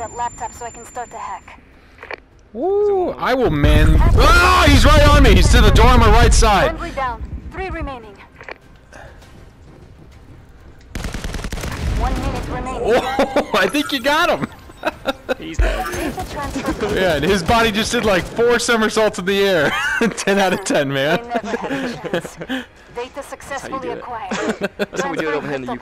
that laptop so I can start the hack. Ooh, I will man. Ah, he's right on me. He's to the door on my right side. Friendly down. Three remaining. One minute remaining. Oh, I think you got him. He's dead. Yeah, and his body just did like four somersaults in the air. 10 out of 10, man. Data successfully acquired. That's how we do it over here in the